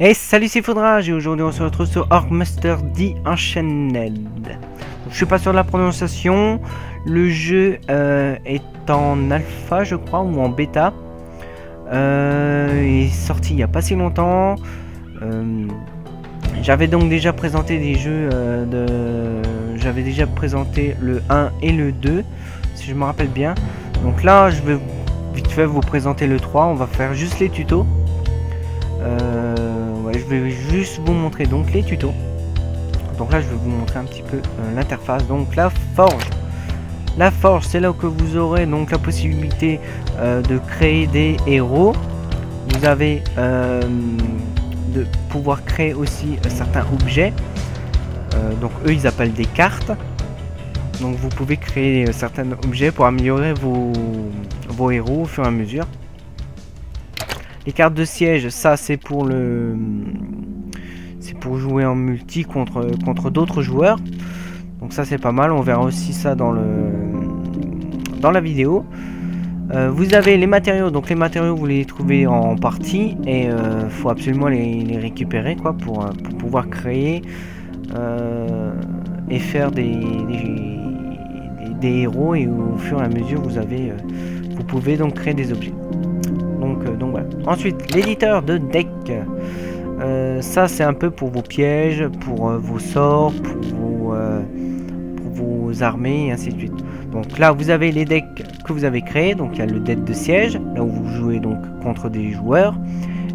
Et salut c'est Foudrage et aujourd'hui on se retrouve sur Orkmaster D Unchained. Je suis pas sûr de la prononciation, le jeu euh, est en alpha je crois ou en bêta. Euh, il est sorti il y a pas si longtemps. Euh, j'avais donc déjà présenté des jeux de... J'avais déjà présenté le 1 et le 2 si je me rappelle bien. Donc là je vais vite fait vous présenter le 3, on va faire juste les tutos. Euh, vais juste vous montrer donc les tutos. Donc là, je vais vous montrer un petit peu euh, l'interface. Donc la forge. La forge, c'est là que vous aurez donc la possibilité euh, de créer des héros. Vous avez euh, de pouvoir créer aussi certains objets. donc eux, ils appellent des cartes. Donc vous pouvez créer certains objets pour améliorer vos, vos héros au fur et à mesure. Les cartes de siège, ça c'est pour le... C'est pour jouer en multi contre, contre d'autres joueurs. Donc ça c'est pas mal, on verra aussi ça dans le dans la vidéo. Euh, vous avez les matériaux, donc les matériaux vous les trouvez en partie et euh, faut absolument les, récupérer quoi pour, euh, pour pouvoir créer et faire des, des, des, héros et au fur et à mesure vous avez vous pouvez donc créer des objets. Euh. Ensuite, l'éditeur de deck. Euh, ça, c'est un peu pour vos pièges, pour euh, vos sorts, pour vos, vos, armées, et ainsi de suite. Donc là, vous avez les decks que vous avez créés. Donc il y a le deck de siège, là où vous jouez donc contre des joueurs.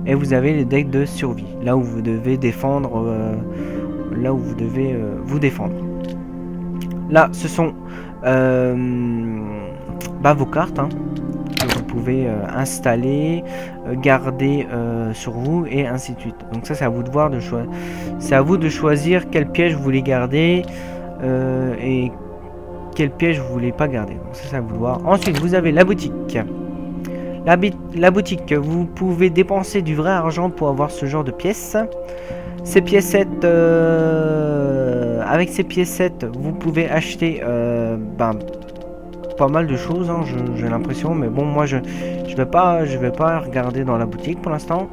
Et vous avez les decks de survie, là où vous devez défendre, là où vous devez vous défendre. Là, ce sont bah, vos cartes. Hein pouvez euh, installer, euh, garder euh, sur vous et ainsi de suite. Donc ça c'est à vous de voir de choisir. C'est à vous de choisir quel piège vous voulez garder et quel piège vous voulez pas garder. Donc ça c'est à vous de voir. Ensuite vous avez la boutique. La, boutique, vous pouvez dépenser du vrai argent pour avoir ce genre de pièces. Ces piécettes, avec ces piécettes, vous pouvez acheter ben, pas mal de choses, hein, j'ai l'impression. Mais bon, moi, je je vais pas je vais pas regarder dans la boutique pour l'instant.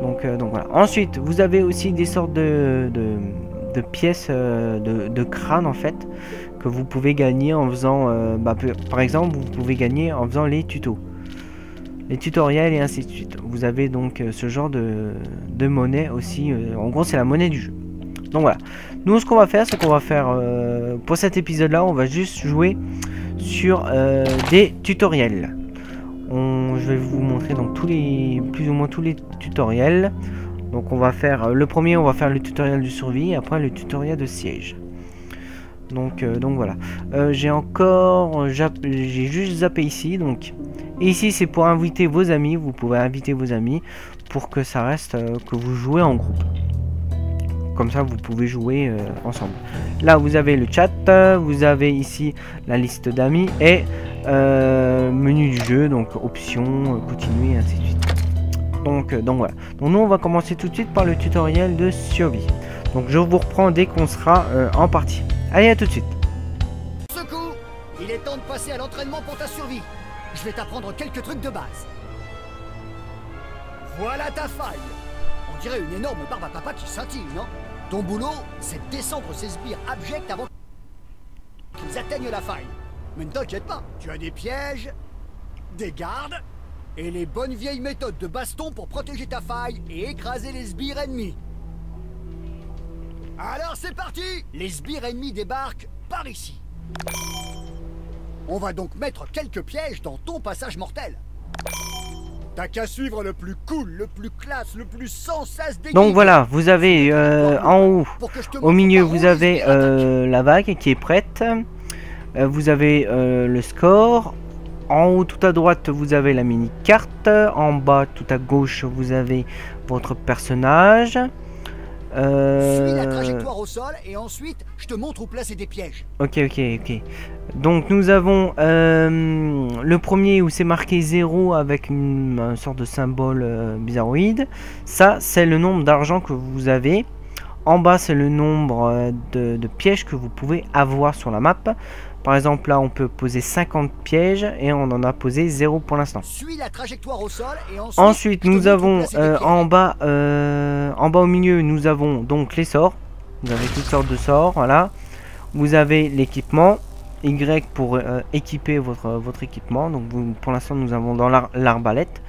Donc, euh, donc voilà. Ensuite, vous avez aussi des sortes de, de, pièces euh, de, crâne en fait que vous pouvez gagner en faisant, euh, bah, par exemple, vous pouvez gagner en faisant les tutos, les tutoriels et ainsi de suite. Vous avez donc ce genre de, de monnaie aussi. en gros, c'est la monnaie du jeu. Donc voilà. Nous, ce qu'on va faire, c'est qu'on va faire pour cet épisode-là, on va juste jouer sur euh, des tutoriels. On, je vais vous montrer donc tous les plus ou moins tous les tutoriels. Donc on va faire euh, le premier, on va faire le tutoriel de survie, après le tutoriel de siège. Donc euh, donc voilà. j'ai encore, j'ai juste zappé ici. Donc ici c'est pour inviter vos amis. Vous pouvez inviter vos amis pour que ça reste que vous jouez en groupe. Comme ça, vous pouvez jouer euh, ensemble. Là, vous avez le chat, vous avez ici la liste d'amis et euh, menu du jeu, donc options, euh, continuer, ainsi de suite. Donc, donc voilà. Donc nous, on va commencer tout de suite par le tutoriel de survie. Donc je vous reprends dès qu'on sera en partie. Allez, à tout de suite. Secours Il est temps de passer à l'entraînement pour ta survie. Je vais t'apprendre quelques trucs de base. Voilà ta faille. On dirait une énorme barbe à papa qui scintille, non? Ton boulot, c'est de descendre ces sbires abjects avant qu'ils atteignent la faille. Mais ne t'inquiète pas, tu as des pièges, des gardes, et les bonnes vieilles méthodes de baston pour protéger ta faille et écraser les sbires ennemis. Alors c'est parti Les sbires ennemis débarquent par ici. On va donc mettre quelques pièges dans ton passage mortel. T'as qu'à suivre le plus cool, le plus classe, le plus sans cesse Donc voilà, vous avez euh, en haut, au milieu, vous avez euh, la vague qui est prête. Euh, vous avez le score. En haut, tout à droite, vous avez la mini-carte. En bas, tout à gauche, vous avez votre personnage. Euh... Suis la trajectoire au sol et ensuite je te montre où placer des pièges. Ok, ok, ok. Donc nous avons euh, le premier où c'est marqué 0 avec une, sorte de symbole euh, bizarroïde. Ça, c'est le nombre d'argent que vous avez. En bas, c'est le nombre euh, de, pièges que vous pouvez avoir sur la map. Par exemple, là, on peut poser 50 pièges et on en a posé 0 pour l'instant. Ensuite, nous avons euh, en bas, euh, en bas au milieu, nous avons donc les sorts. Vous avez toutes sortes de sorts, voilà. Vous avez l'équipement Y pour euh, équiper votre votre équipement. Donc vous- pour l'instant, nous avons dans l'ar- l'arbalète.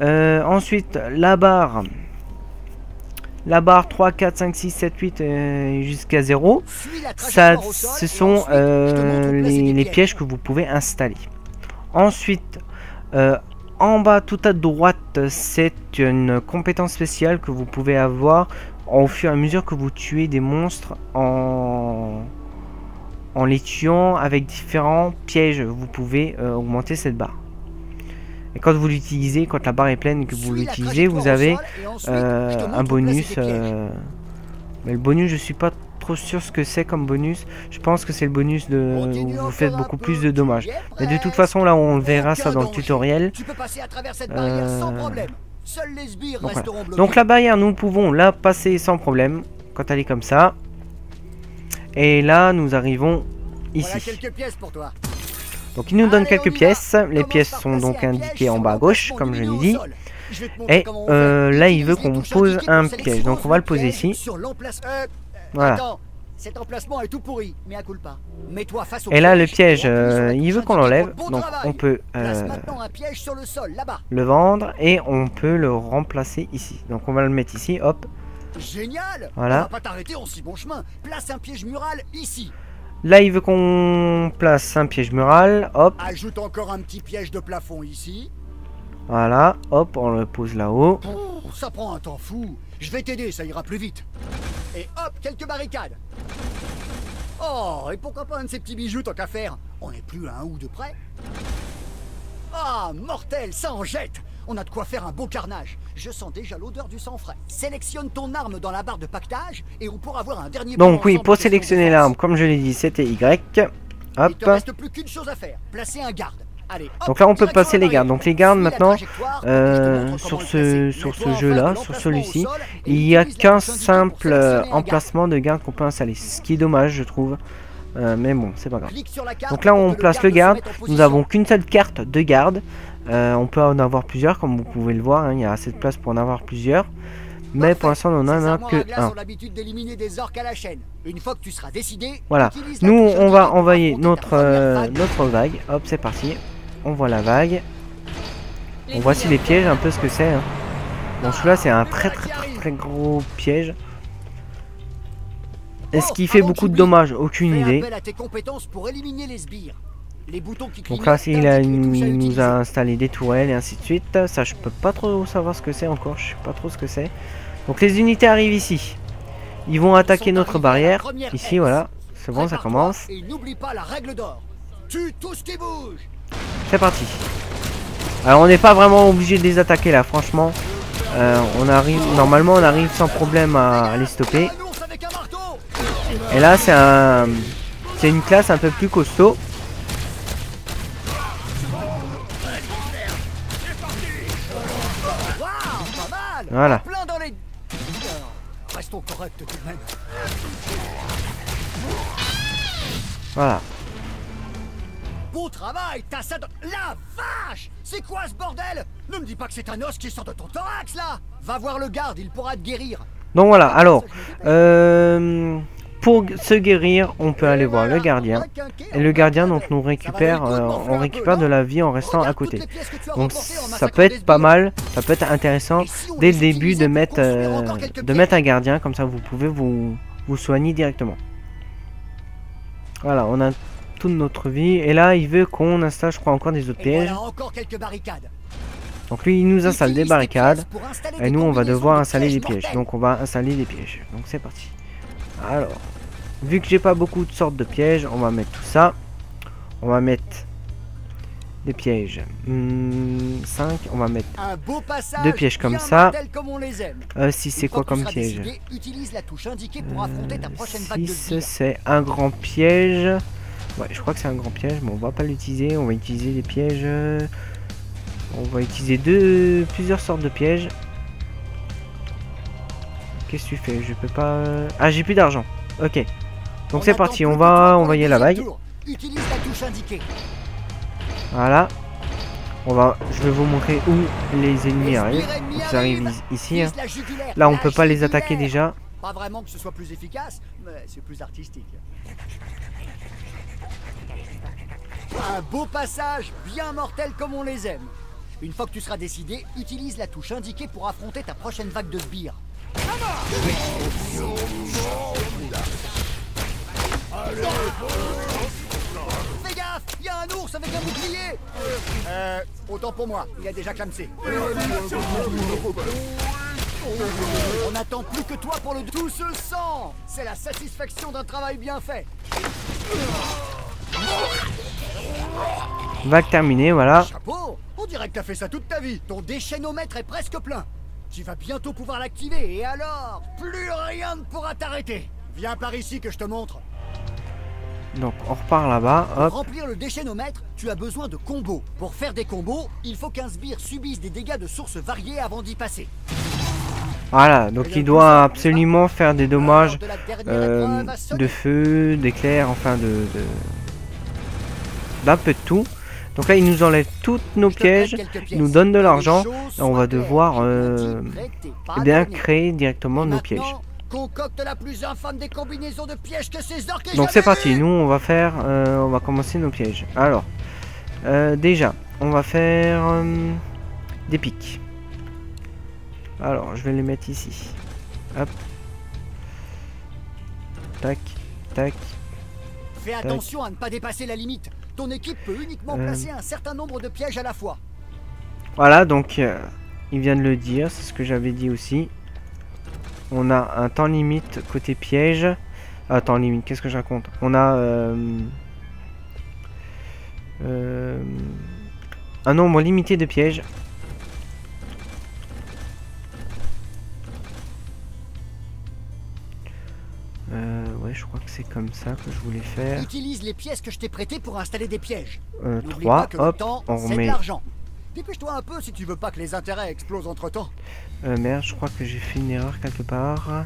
Ensuite, la barre. La barre 3, 4, 5, 6, 7, 8 euh, jusqu'à 0. Suis la Ça, ce sont euh, les pièges que vous pouvez installer. Ensuite, euh, en bas tout à droite, c'est une compétence spéciale que vous pouvez avoir au fur et à mesure que vous tuez des monstres en, en les tuant avec différents pièges. Vous pouvez euh, augmenter cette barre. Et quand vous l'utilisez, quand la barre est pleine et que vous l'utilisez, vous avez euh, un bonus. euh, Mais le bonus, je suis pas trop sûr ce que c'est comme bonus. Je pense que c'est le bonus de où vous faites beaucoup plus de dommages. Mais de toute façon, là, on verra ça dans le tutoriel. Euh, donc. Donc la barrière, nous pouvons la passer sans problème quand elle est comme ça. Et là, nous arrivons Voilà ici. quelques pièces pour toi. Donc il nous donne quelques pièces. Les pièces sont donc indiquées en bas à gauche, comme je l'ai dit. Et euh, là, il veut qu'on pose un piège. Donc on va le poser ici. Euh, Voilà. Attends, cet emplacement est tout pourri, mais à coup pas. Mets-toi face au Et là, le piège euh, il veut qu'on l'enlève. Donc on peut euh, le vendre et on peut le remplacer ici. Donc on va le mettre ici. Hop. Génial Voilà. On va pas t'arrêter en si bon chemin. Place un piège mural ici. Là, il veut qu'on place un piège mural. Hop. Ajoute encore un petit piège de plafond ici. Voilà. Hop, on le pose là-haut. Brrr, ça prend un temps fou. Je vais t'aider, ça ira plus vite. Et hop, quelques barricades. Oh, et pourquoi pas un de ces petits bijoux tant qu'à faire On n'est plus à un ou deux près. Ah, mortel, ça en jette On a de quoi faire un beau carnage. Je sens déjà l'odeur du sang frais. Sélectionne ton arme dans la barre de pactage et on pourra avoir un dernier Donc oui, pour sélectionner l'arme, comme je l'ai dit, c'était Y. Il Hop. te reste plus qu'une chose à faire. Placer un garde. Allez, hop, Donc là, on peut passer les gardes. Donc les gardes maintenant, euh, sur ce sur ce face de sur celui-ci, il n'y a qu'un simple euh, emplacement de garde qu'on peut installer. Ce qui est dommage, je trouve. Euh, mais bon, c'est pas grave. Donc là, on place le garde Nous avons qu'une seule carte de garde. Euh, on peut en avoir plusieurs, comme vous pouvez le voir. hein, Il y a assez de place pour en avoir plusieurs. Mais pour l'instant, on n'en a que un. Voilà. Nous, on va envoyer notre, euh, vague. notre vague. Hop, c'est parti. On voit la vague. On voit si les pièges, un peu ce que c'est. hein. Bon, celui-là, c'est un très très très très gros piège. Est-ce Oh, qu'il fait beaucoup de dommages? Aucune idée. À les boutons qui Donc là, il, a- à il nous a installé des tourelles et ainsi de suite. Ça, je peux pas trop savoir ce que c'est encore. Je sais pas trop ce que c'est. Donc les unités arrivent ici. Ils vont attaquer notre à barrière. Ici, voilà. C'est bon, ça commence. Et n'oublie pas la règle d'or. Tue tout ce qui bouge. C'est parti. Alors on n'est pas vraiment obligé de les attaquer là, franchement. Euh, on arrive, normalement on arrive sans problème à les stopper. Et là c'est un, c'est une classe un peu plus costaud. Voilà. Plein dans les. Restons corrects tout de même. Voilà. Beau travail, t'as ça dans... La vache C'est quoi ce bordel? Ne me dis pas que c'est un os qui sort de ton thorax, là Va voir le garde, il pourra te guérir. Donc voilà. Alors, euh, pour se guérir, on peut aller voir le gardien. Et le gardien donc nous récupère, euh, on récupère de la vie en restant à côté. Donc ça peut être pas mal, ça peut être intéressant dès le début de mettre, euh, de mettre un gardien, comme ça vous pouvez vous, vous soigner directement. Voilà, on a toute notre vie. Et là, il veut qu'on installe, je crois, encore des autres pièges. Donc lui, il nous installe des barricades. Et nous, on va devoir de installer des pièges. Donc on va installer des pièges. Donc c'est parti. Alors, vu que j'ai pas beaucoup de sortes de pièges, on va mettre tout ça. On va mettre des pièges. 5, on va mettre... Un beau passage, Deux pièges comme ça. comme. Euh, si c'est quoi comme piège décidé, utilise la touche indiquée pour affronter ta prochaine vague de 6, sbires. c'est un grand piège. Ouais, je crois que c'est un grand piège, mais on va pas l'utiliser. On va utiliser des pièges. euh, On va utiliser deux, plusieurs sortes de pièges. Qu'est-ce que tu fais? Je peux pas. Ah, j'ai plus d'argent. Ok. Donc c'est parti. On va envoyer la vague. tour. utilise la touche indiquée. Voilà. On va, je vais vous montrer où les ennemis arrivent. Ils arrivent arrive. ici. hein. Là, on peut pas les attaquer déjà. Pas vraiment que ce soit plus efficace, mais c'est plus artistique. Un beau passage, bien mortel comme on les aime. Une fois que tu seras décidé, utilise la touche indiquée pour affronter ta prochaine vague de sbires. Fais gaffe, il y a un ours avec un bouclier Euh, autant pour moi, il a déjà clamsé. On n'attend plus que toi pour le... Tout se sent C'est la satisfaction d'un travail bien fait. Vague terminée, voilà. Chapeau On dirait que t'as fait ça toute ta vie. Ton déchaînomètre est presque plein. Tu vas bientôt pouvoir l'activer et alors, plus rien ne pourra t'arrêter. Viens par ici que je te montre. Donc on repart là-bas. Pour Hop. remplir le déchaînomètre, tu as besoin de combos. Pour faire des combos, il faut qu'un sbire subisse des dégâts de sources variées avant d'y passer. Voilà. Donc il doit absolument faire des dommages euh, de feu, d'éclair, enfin de- d'un peu de tout. Donc là, il nous enlève toutes nos pièges, il nous donne de l'argent, et on va devoir euh, eh bien créer directement nos pièges. Donc c'est parti, nous on va faire, euh, on va commencer nos pièges. Alors, euh, déjà, on va faire des pics. Alors, je vais les mettre ici. Hop. Tac, tac. Fais attention à ne pas dépasser la limite. Ton équipe peut uniquement Euh. placer un certain nombre de pièges à la fois. Voilà, donc euh, il vient de le dire, c'est ce que j'avais dit aussi. On a un temps limite côté piège. Ah, temps limite, qu'est-ce que je raconte? On a euh, euh, un nombre limité de pièges. Comme ça que je voulais faire. Utilise les pièces que je t'ai prêtées pour installer des pièges. Euh, N'oublie 3, pas que le hop, temps, on remet. l'argent. Dépêche-toi un peu si tu veux pas que les intérêts explosent entre temps. Euh, merde, je crois que j'ai fait une erreur quelque part. Euh,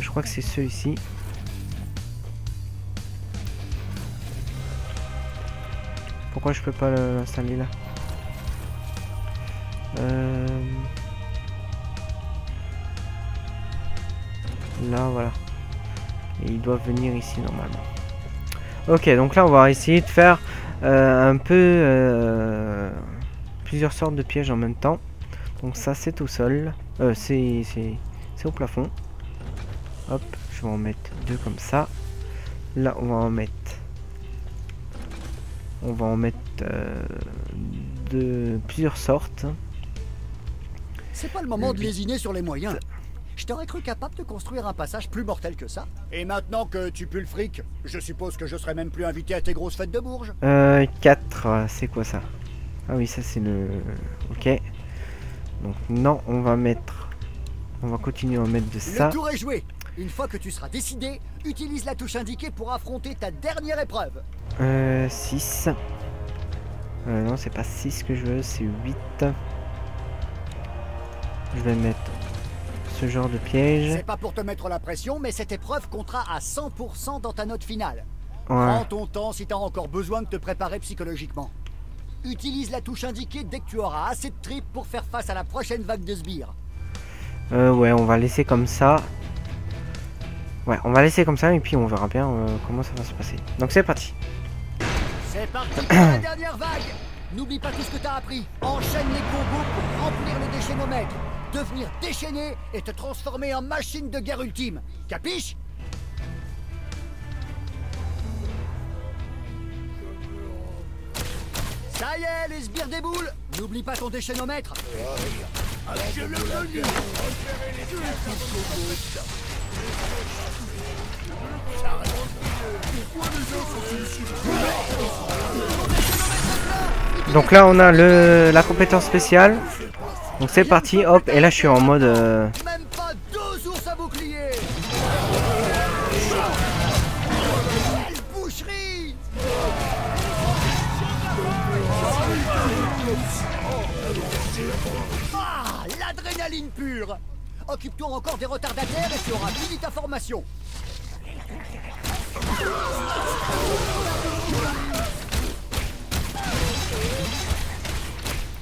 Je crois que c'est celui-ci. Pourquoi je peux pas le- l'installer là Euh, Là, voilà. Et il doit venir ici normalement. Ok, donc là on va essayer de faire euh, un peu euh, plusieurs sortes de pièges en même temps. Donc ça c'est au sol, euh, c'est au plafond. Hop, je vais en mettre deux comme ça. Là on va en mettre, on va en mettre euh, de plusieurs sortes. C'est pas le moment de lésiner sur les moyens. Je t'aurais cru capable de construire un passage plus mortel que ça. Et maintenant que tu pues le fric, je suppose que je serai même plus invité à tes grosses fêtes de Bourges. Euh, 4, c'est quoi ça? Ah oui, ça c'est le... Ok. Donc non, on va mettre... On va continuer à mettre de ça. Le tour est joué. Une fois que tu seras décidé, utilise la touche indiquée pour affronter ta dernière épreuve. Euh, 6. Euh, non, c'est pas 6 que je veux, c'est 8. Je vais mettre ce genre de piège. C'est pas pour te mettre la pression, mais cette épreuve comptera à 100% dans ta note finale. Ouais. Prends ton temps si t'as encore besoin de te préparer psychologiquement. Utilise la touche indiquée dès que tu auras assez de tripes pour faire face à la prochaine vague de sbires. Euh, ouais, on va laisser comme ça. Ouais, on va laisser comme ça et puis on verra bien euh, comment ça va se passer. Donc c'est parti. C'est parti pour la dernière vague N'oublie pas tout ce que t'as appris. Enchaîne les combos pour remplir le déchaînomètre. Devenir déchaîné et te transformer en machine de guerre ultime. Capiche Ça y est, les sbires déboulent N'oublie pas ton déchaînomètre Donc là on a le la compétence spéciale. Donc c'est parti, hop, et là je suis en mode... Euh... Ah, l'adrénaline pure. Occupe-toi encore des retardataires et tu auras fini ta formation.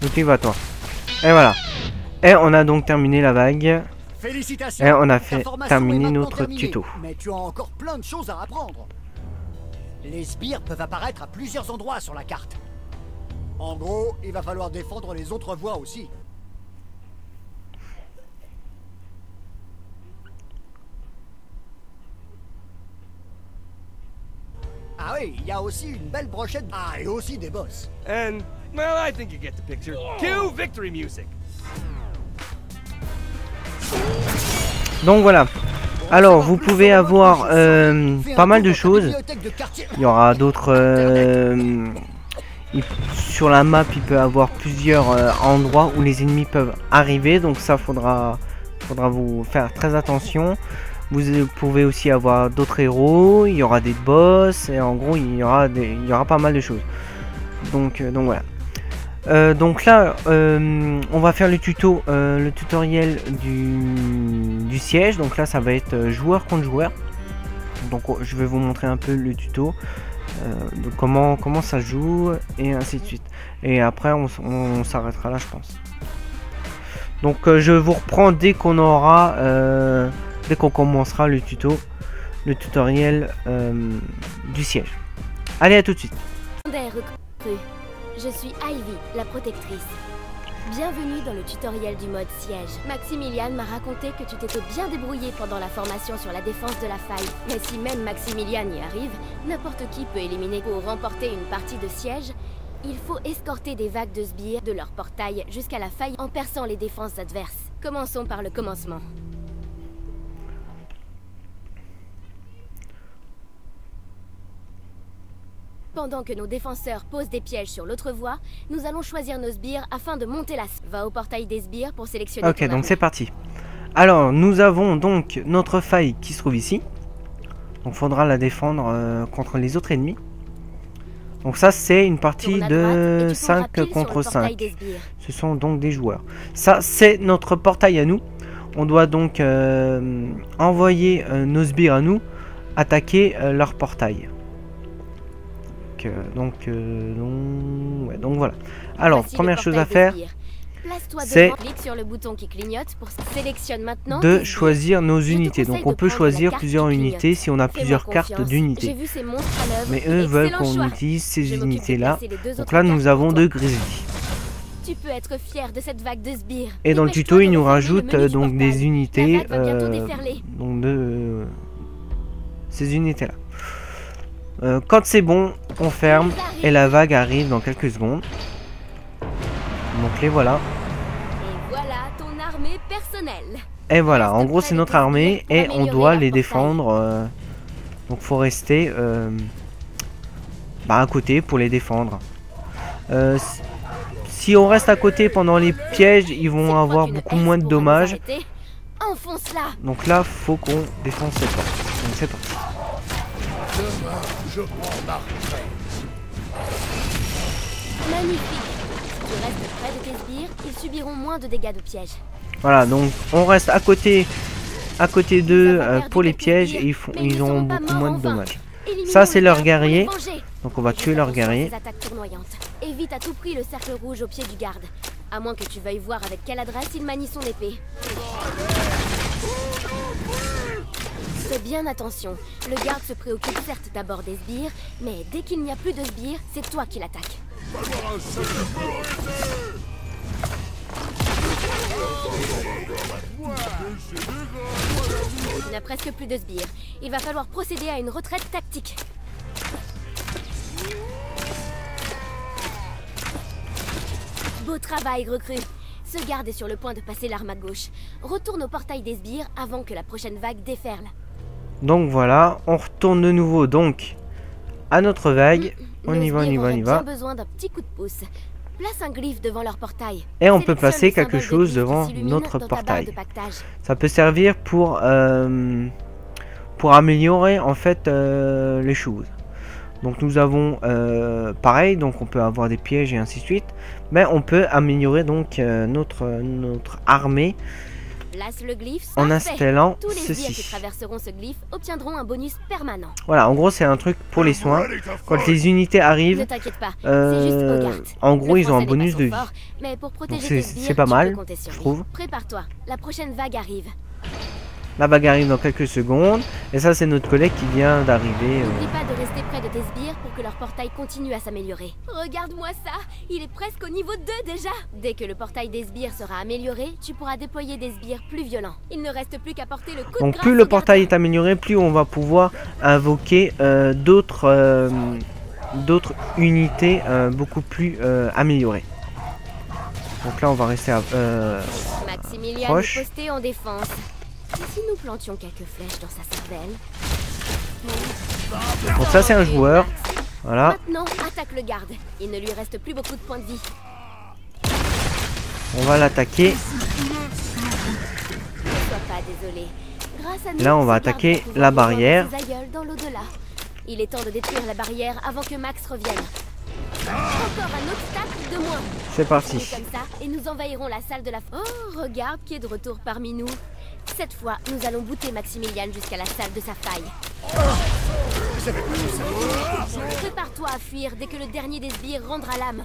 Où va toi. Et voilà. Et on a donc terminé la vague. Félicitations. Et on a fait terminer notre terminée, tuto. Mais tu as encore plein de choses à apprendre. Les sbires peuvent apparaître à plusieurs endroits sur la carte. En gros, il va falloir défendre les autres voies aussi. Ah oui, il y a aussi une belle brochette. Ah, et aussi des boss. And, well, I think you get the picture. Cue victory music. Donc voilà. Alors, vous pouvez avoir euh, pas mal de choses. Il y aura d'autres... euh, sur la map, il peut y avoir plusieurs euh, endroits où les ennemis peuvent arriver. Donc ça, faudra, vous faire très attention. Vous pouvez aussi avoir d'autres héros. Il y aura des boss. Et en gros, il y aura, il y aura pas mal de choses. Donc, donc voilà. Euh, donc là, euh, on va faire le euh, tutoriel du, siège. Donc là, ça va être joueur contre joueur. Donc oh, je vais vous montrer un peu le tuto de comment comment ça joue et ainsi de suite. Et après, on, on s'arrêtera là, je pense. Donc je vous reprends dès qu'on aura, dès qu'on commencera le tuto, le tutoriel du siège. Allez, à tout de suite. Je suis Ivy, la protectrice. Bienvenue dans le tutoriel du mode siège. Maximilian m'a raconté que tu t'étais bien débrouillé pendant la formation sur la défense de la faille. Mais si même Maximilian y arrive, n'importe qui peut éliminer pour remporter une partie de siège. Il faut escorter des vagues de sbires de leur portail jusqu'à la faille en perçant les défenses adverses. Commençons par le commencement. Pendant que nos défenseurs posent des pièges sur l'autre voie, nous allons choisir nos sbires afin de monter la... Va au portail des sbires pour sélectionner Ok, donc c'est parti. Alors, nous avons donc notre faille qui se trouve ici. Donc, faudra la défendre euh, contre les autres ennemis. Donc ça, c'est une partie de tu 5 tomberas pile sur le contre portail 5. des sbires. Ce sont donc des joueurs. Ça, c'est notre portail à nous. On doit donc euh, envoyer euh, nos sbires à nous attaquer leur portail. Donc, euh, donc, euh, donc, ouais, donc voilà. Alors, Voici première chose à faire, c'est de choisir nos unités. Donc on peut choisir plusieurs unités si on a plusieurs cartes d'unités. Mais eux veulent qu'on utilise ces unités-là. Donc là nous avons deux grizzlies. Tu peux être fier de cette vague de sbires. Et dans le tuto il nous rajoute euh, donc des unités. Euh, donc de euh, ces unités là. Euh, quand c'est bon, on ferme et la vague arrive dans quelques secondes. Donc les voilà. Et voilà ton armée personnelle. Et voilà, en gros c'est notre armée et on doit les défendre. euh, donc faut rester euh, bah, à côté pour les défendre. Si- on reste à côté pendant les pièges, ils Cette vont avoir beaucoup moins de dommages. Donc là, faut qu'on défende cette porte. Donc c'est parti. Magnifique Si tu restes près de tes sbires, ils subiront moins de dégâts de piège. Voilà, donc on reste à côté, à côté d'eux ont euh, pour les pièges et ils, font, ils pas beaucoup moins de dommages. Ça, c'est leur guerrier. Donc on va tuer leur guerrier. Évite à tout prix le cercle rouge au pied du garde. À moins que tu veuilles voir avec quelle adresse il manie son épée. Fais bien attention. Le garde se préoccupe certes d'abord des sbires, mais dès qu'il n'y a plus de sbires, c'est toi qui l'attaques. Il n'a presque plus de sbires. Il va falloir procéder à une retraite tactique. Beau travail, recrue. Ce garde est sur le point de passer l'arme à gauche. Retourne au portail des sbires avant que la prochaine vague déferle. Donc voilà, on retourne de nouveau donc à notre vague. On y va, on y va, on y va. Et on peut placer quelque chose devant notre portail. Ça peut servir pour euh, pour améliorer en fait euh, les choses. Donc nous avons euh, pareil, donc on peut avoir des pièges et ainsi de suite, mais on peut améliorer donc euh, notre notre armée Place le glyphe. en installant Tous les sbires qui ceci. traverseront ce glyphe obtiendront un bonus permanent. Voilà, en gros, c'est un truc pour les soins. Quand les unités arrivent, pas, euh, c'est juste en gros, Le ils ont un bonus de vie. fort, mais pour protéger c'est- pas mal, je trouve. Prépare-toi, la prochaine vague arrive. La bague arrive dans quelques secondes. Et ça, c'est notre collègue qui vient d'arriver. euh. N'oublie pas de rester près de tes sbires pour que leur portail continue à s'améliorer. Regarde-moi ça, il est presque au niveau 2 déjà. Dès que le portail des sbires sera amélioré, tu pourras déployer des sbires plus violents. Il ne reste plus qu'à porter le coup de Donc grâce plus le portail est amélioré, plus on va pouvoir invoquer euh, d'autres euh, d'autres unités euh, beaucoup plus euh, améliorées. Donc là, on va rester à, euh, Maximilien proche. est posté en défense. Et si nous plantions quelques flèches dans sa cervelle Donc ça, c'est un joueur. Voilà. Maintenant, attaque le garde. Il ne lui reste plus beaucoup de points de vie. On va l'attaquer. Ne sois pas désolé. Grâce à nous, Là, on va attaquer la barrière. dans. Il est temps de détruire la barrière avant que Max revienne. Encore un obstacle de moins. C'est parti. comme ça et nous envahirons la salle de la... Oh, regarde qui est de retour parmi nous. Cette fois, nous allons bouter Maximilian jusqu'à la salle de sa faille. Prépare-toi à fuir dès que le dernier des sbires rendra l'âme.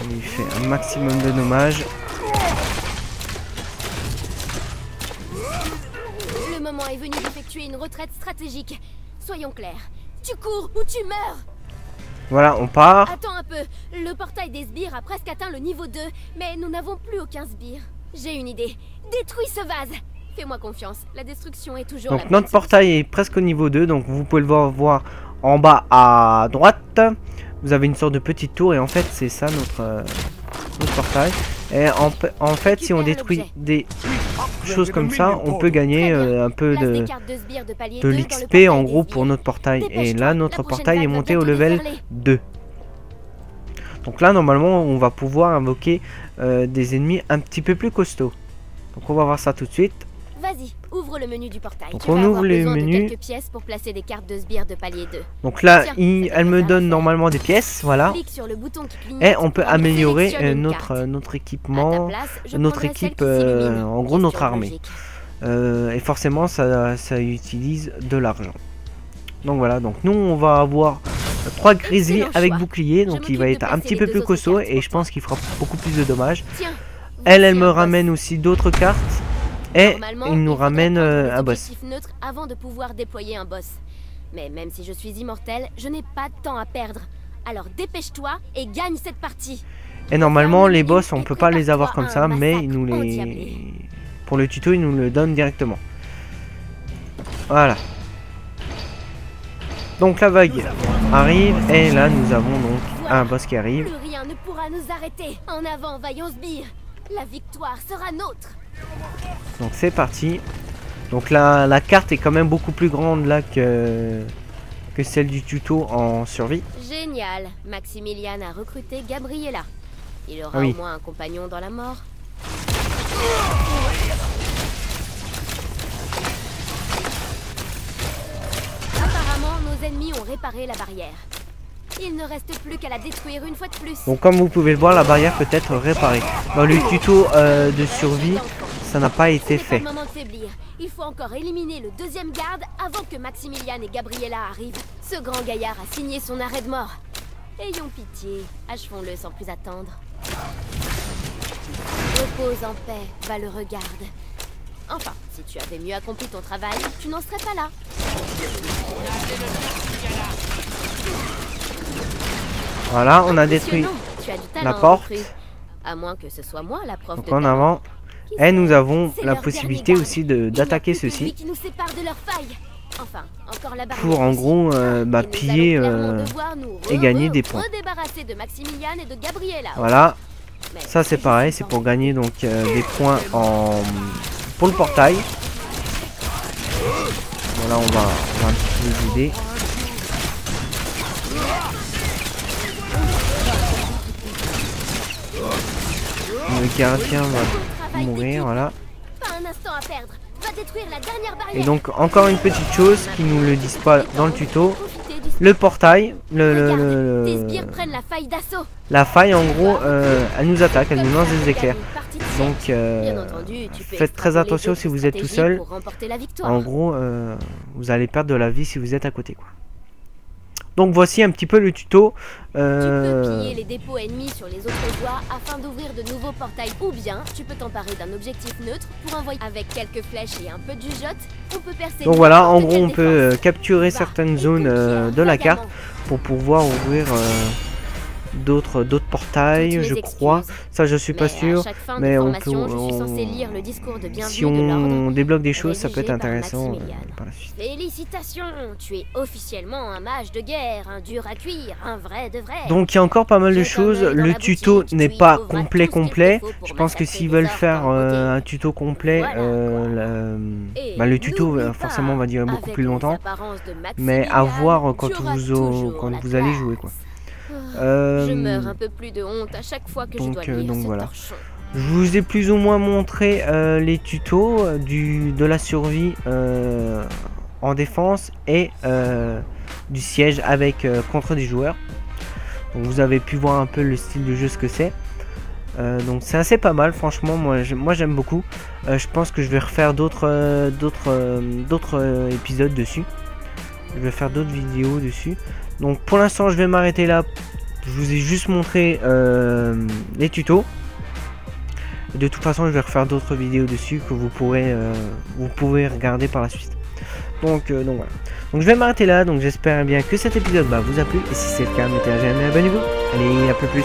On lui fait un maximum de dommages. Le moment est venu d'effectuer une retraite stratégique. Soyons clairs. Tu cours ou tu meurs Voilà, on part. Attends un peu. Le portail des sbires a presque atteint le niveau 2, mais nous n'avons plus aucun sbire. J'ai une idée. Détruis ce vase Fais-moi confiance, la destruction est toujours Donc la notre portail est presque au niveau 2. Donc vous pouvez le voir, voir en bas à droite. Vous avez une sorte de petite tour et en fait c'est ça notre, euh, notre portail. Et en, en fait si on détruit des choses comme ça, on peut gagner euh, un peu de, de sbires de palier de 2 dans le l'XP en gros pour notre portail. Et là notre portail est monté au level déferler. 2. Donc là normalement on va pouvoir invoquer euh, des ennemis un petit peu plus costauds. Donc on va voir ça tout de suite. Vas-y, ouvre le menu du portail. Donc tu on ouvre avoir le besoin de menu. quelques pièces pour placer des cartes de sbires de palier 2. Donc là Tiens, il- ça elle me donne normalement des pièces, voilà. Clique sur le bouton qui clignote Et on peut améliorer euh, notre, euh, notre équipement. place, notre équipe, euh, en gros, notre armée. Euh, et forcément ça, ça utilise de l'argent. Donc voilà, donc nous on va avoir trois grizzlies Excellent avec bouclier, donc il va être un petit les peu plus costaud et je pense qu'il fera beaucoup plus de dommages. Tiens, Elle, elle me ramène aussi d'autres cartes et Normalement, il nous ramène euh, les un boss. neutres avant de pouvoir déployer un boss. Mais même si je suis immortel, je n'ai pas de temps à perdre. Alors dépêche-toi et gagne cette partie. Et normalement les boss on peut pas les avoir comme ça, mais massacre il nous les pour le tuto il nous le donne directement. Voilà. Donc la vague arrive et là nous avons donc un boss qui arrive. Plus rien ne pourra nous arrêter. En avant, vaillant sbire. La victoire sera nôtre. Donc c'est parti. Donc là, la carte est quand même beaucoup plus grande là que, que celle du tuto en survie. Génial. Maximilian a recruté Gabriella. Il aura Ah oui. au moins un compagnon dans la mort. Apparemment, nos ennemis ont réparé la barrière. Il ne reste plus qu'à la détruire une fois de plus. Donc comme vous pouvez le voir, la barrière peut être réparée. Dans le tuto euh, de survie, ça n'a pas été n'est pas fait. le moment de faiblir. Il faut encore éliminer le deuxième garde avant que Maximilian et Gabriella arrivent. Ce grand gaillard a signé son arrêt de mort. Ayons pitié, achevons-le sans plus attendre. Repose en paix, va le regarde. Enfin, si tu avais mieux accompli ton travail, tu n'en serais pas là. Voilà, on a détruit. Impressionnant. Tu as du talent, la porte. À moins que ce soit moi la prof Donc de en talent. avant. Qui Et nous avons la possibilité aussi d'attaquer ceci. pour en gros euh, bah, piller euh, et gagner des points. Voilà, ça c'est pareil, c'est pour gagner donc euh, des points en pour le portail. Voilà, on va, on va un petit peu les aider. Le gardien va mourir, voilà. Et donc encore une petite chose qui nous le disent pas dans le tuto, le portail, le, la faille d'assaut. la faille en gros, euh, elle nous attaque, elle nous lance des éclairs. Donc euh, faites très attention si vous êtes tout seul. En gros, euh, vous allez perdre de la vie si vous êtes à côté. Quoi. Donc voici un petit peu le tuto. Euh, les dépôts ennemis sur les autres voies afin d'ouvrir de nouveaux portails ou bien tu peux t'emparer d'un objectif neutre pour envoyer avec quelques flèches et un peu de jugeote, on peut percer donc voilà, en gros on peut euh, capturer Va, certaines zones euh, de la carte pour pouvoir ouvrir euh, d'autres d'autres portails, je crois. Ça je suis pas Mais sûr. mais on peut- on- lire le de Si de on débloque des choses, ça peut être par intéressant euh, Maximilian. par la suite. Félicitations, tu es officiellement un mage de guerre, un dur à cuire, un vrai de vrai. Donc il y a encore pas mal de choses. Le tuto n'est pas complet complet. Je pense que s'ils veulent faire euh, un tuto complet, euh, la- bah, le tuto euh, forcément va durer beaucoup plus longtemps. Mais à voir quand vous, quand vous allez jouer quoi. Euh, Je meurs un peu plus de honte à chaque fois que donc, je dois euh, lire donc ce voilà. torchon. Je vous ai plus ou moins montré euh, les tutos du, de la survie euh, en défense et du siège avec contre des joueurs. Donc vous avez pu voir un peu le style de jeu ce que c'est. Donc c'est assez pas mal franchement moi j'aime- moi j'aime beaucoup. Je pense que je vais refaire d'autres d'autres d'autres épisodes dessus. Je vais faire d'autres vidéos dessus. Donc pour l'instant je vais m'arrêter là. Je vous ai juste montré euh, les tutos. De toute façon, je vais refaire d'autres vidéos dessus que vous pourrez, euh, pouvez regarder par la suite. Donc, euh, donc voilà. Donc je vais m'arrêter là. Donc j'espère bien que cet épisode bah, vous a plu. Et si c'est le cas, mettez un j'aime et abonnez-vous. Allez, à plus plus.